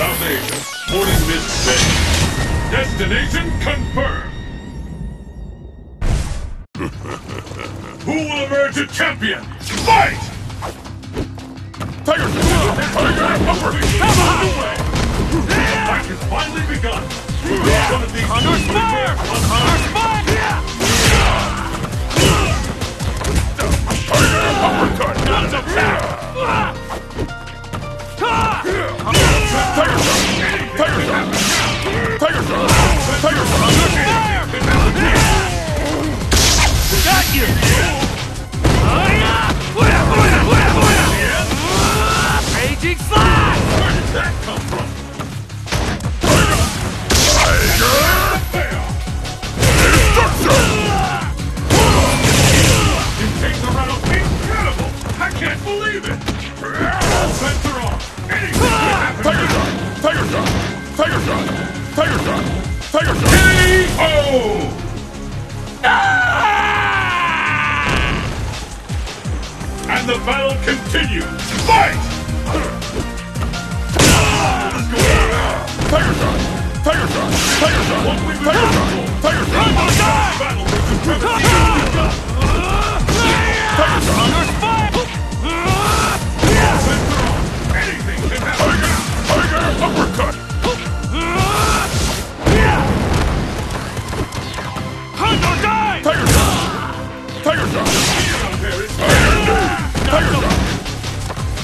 South Asia. Morning mist Destination confirmed. Who will emerge a champion? Fight! Tiger! Tiger! Upper! Come on! The fight has finally begun! One of these fire! Condor Spire! Battle continues. Fight! Tiger shot! Tiger shot! Tiger shot! Tiger shot! Tiger shot! Battle for supremacy has begun. Tiger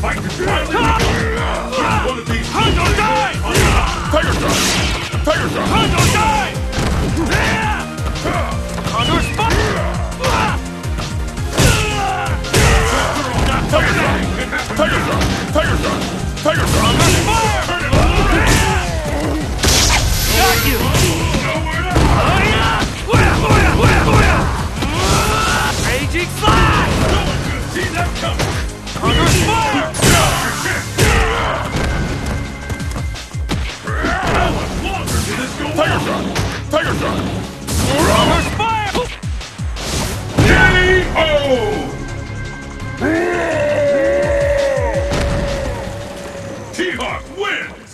Fight the Wins!